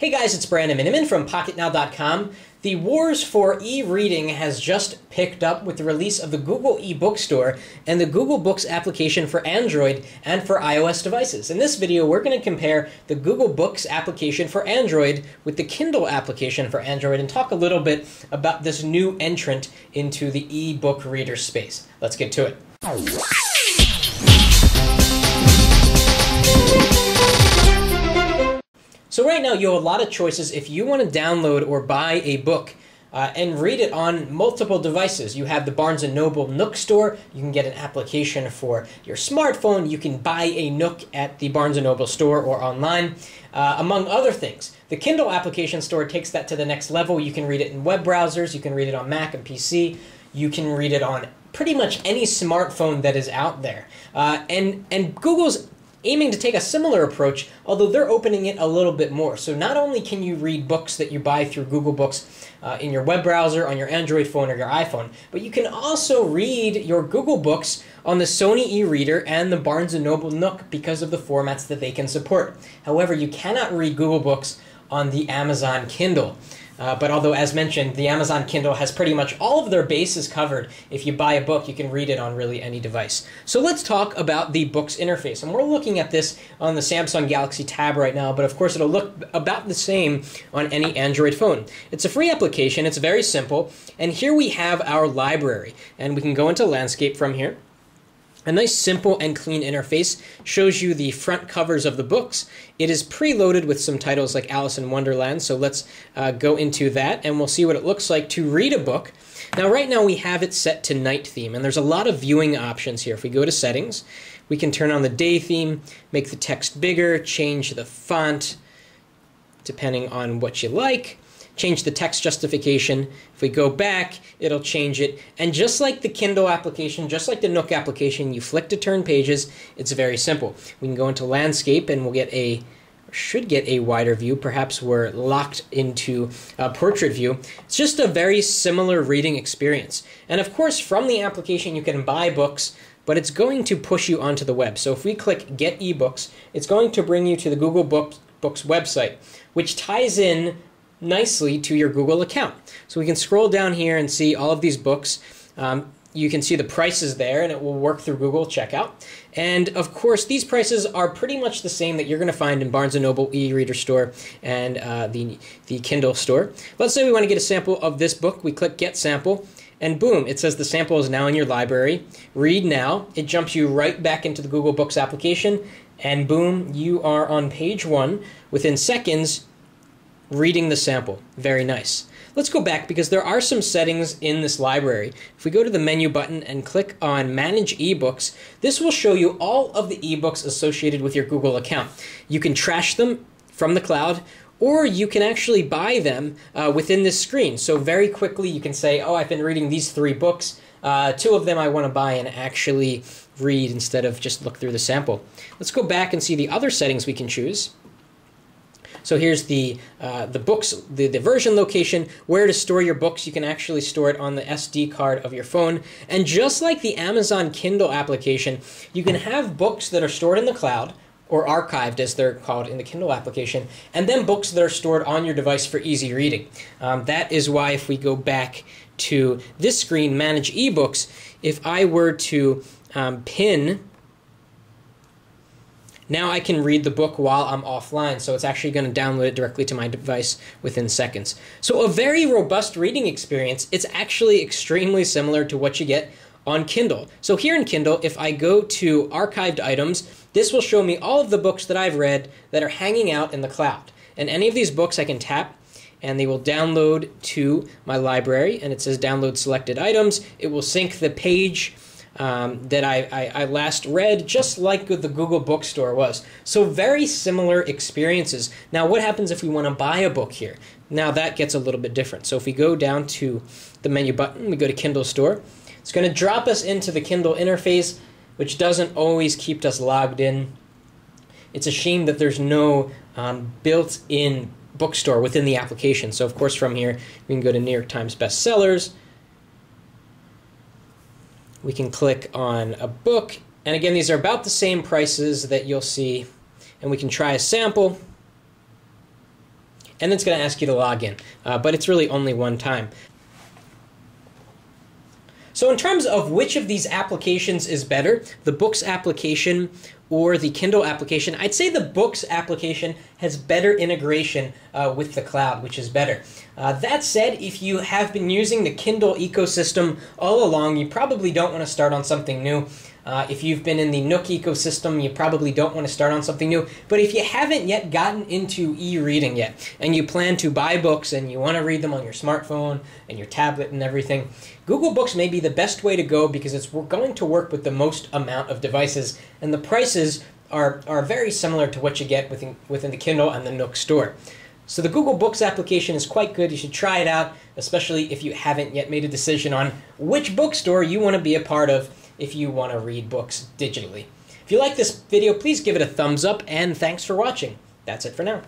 Hey guys, it's Brandon Miniman from PocketNow.com. The wars for e-reading has just picked up with the release of the Google eBookstore and the Google Books application for Android and for iOS devices. In this video, we're going to compare the Google Books application for Android with the Kindle application for Android and talk a little bit about this new entrant into the e-book reader space. Let's get to it. So right now you have a lot of choices if you want to download or buy a book uh, and read it on multiple devices. You have the Barnes & Noble Nook store. You can get an application for your smartphone. You can buy a Nook at the Barnes & Noble store or online, uh, among other things. The Kindle application store takes that to the next level. You can read it in web browsers. You can read it on Mac and PC. You can read it on pretty much any smartphone that is out there. Uh, and, and Google's aiming to take a similar approach, although they're opening it a little bit more. So not only can you read books that you buy through Google Books uh, in your web browser, on your Android phone or your iPhone, but you can also read your Google Books on the Sony e-reader and the Barnes & Noble Nook because of the formats that they can support. However, you cannot read Google Books on the Amazon Kindle. Uh, but although, as mentioned, the Amazon Kindle has pretty much all of their bases covered. If you buy a book, you can read it on really any device. So let's talk about the Books interface. And we're looking at this on the Samsung Galaxy Tab right now, but of course it'll look about the same on any Android phone. It's a free application, it's very simple, and here we have our library. And we can go into landscape from here. A nice simple and clean interface shows you the front covers of the books. It is preloaded with some titles like Alice in Wonderland, so let's uh, go into that and we'll see what it looks like to read a book. Now right now we have it set to night theme and there's a lot of viewing options here. If we go to settings, we can turn on the day theme, make the text bigger, change the font, depending on what you like change the text justification. If we go back, it'll change it. And just like the Kindle application, just like the Nook application, you flick to turn pages. It's very simple. We can go into landscape and we'll get a should get a wider view. Perhaps we're locked into a portrait view. It's just a very similar reading experience. And of course, from the application, you can buy books, but it's going to push you onto the web. So if we click Get eBooks, it's going to bring you to the Google Books, Books website, which ties in nicely to your Google account. So we can scroll down here and see all of these books. Um, you can see the prices there and it will work through Google Checkout. And of course, these prices are pretty much the same that you're going to find in Barnes & Noble e-reader store and uh, the, the Kindle store. Let's say we want to get a sample of this book. We click Get Sample and boom, it says the sample is now in your library. Read now. It jumps you right back into the Google Books application and boom, you are on page one. Within seconds, reading the sample. Very nice. Let's go back because there are some settings in this library. If we go to the menu button and click on Manage eBooks, this will show you all of the ebooks associated with your Google account. You can trash them from the cloud or you can actually buy them uh, within this screen. So very quickly you can say, oh, I've been reading these three books. Uh, two of them I want to buy and actually read instead of just look through the sample. Let's go back and see the other settings we can choose. So here's the uh, the books, the, the version location, where to store your books. You can actually store it on the SD card of your phone. And just like the Amazon Kindle application, you can have books that are stored in the cloud or archived as they're called in the Kindle application, and then books that are stored on your device for easy reading. Um, that is why if we go back to this screen, Manage eBooks, if I were to um, pin now I can read the book while I'm offline, so it's actually going to download it directly to my device within seconds. So a very robust reading experience. It's actually extremely similar to what you get on Kindle. So here in Kindle, if I go to archived items, this will show me all of the books that I've read that are hanging out in the cloud. And any of these books I can tap and they will download to my library and it says download selected items. It will sync the page um, that I, I, I, last read, just like the Google Bookstore was. So, very similar experiences. Now, what happens if we want to buy a book here? Now, that gets a little bit different. So, if we go down to the menu button, we go to Kindle Store, it's going to drop us into the Kindle interface, which doesn't always keep us logged in. It's a shame that there's no um, built in bookstore within the application. So, of course, from here, we can go to New York Times bestsellers we can click on a book. And again, these are about the same prices that you'll see. And we can try a sample. and it's going to ask you to log in. Uh, but it's really only one time. So, in terms of which of these applications is better, the Books application or the Kindle application, I'd say the Books application has better integration uh, with the cloud, which is better. Uh, that said, if you have been using the Kindle ecosystem all along, you probably don't want to start on something new. Uh, if you've been in the Nook ecosystem, you probably don't want to start on something new. But if you haven't yet gotten into e reading yet, and you plan to buy books and you want to read them on your smartphone and your tablet and everything, Google Books may be the best way to go because it's going to work with the most amount of devices, and the prices are, are very similar to what you get within, within the Kindle and the Nook store. So the Google Books application is quite good. You should try it out, especially if you haven't yet made a decision on which bookstore you want to be a part of if you want to read books digitally. If you like this video, please give it a thumbs up, and thanks for watching. That's it for now.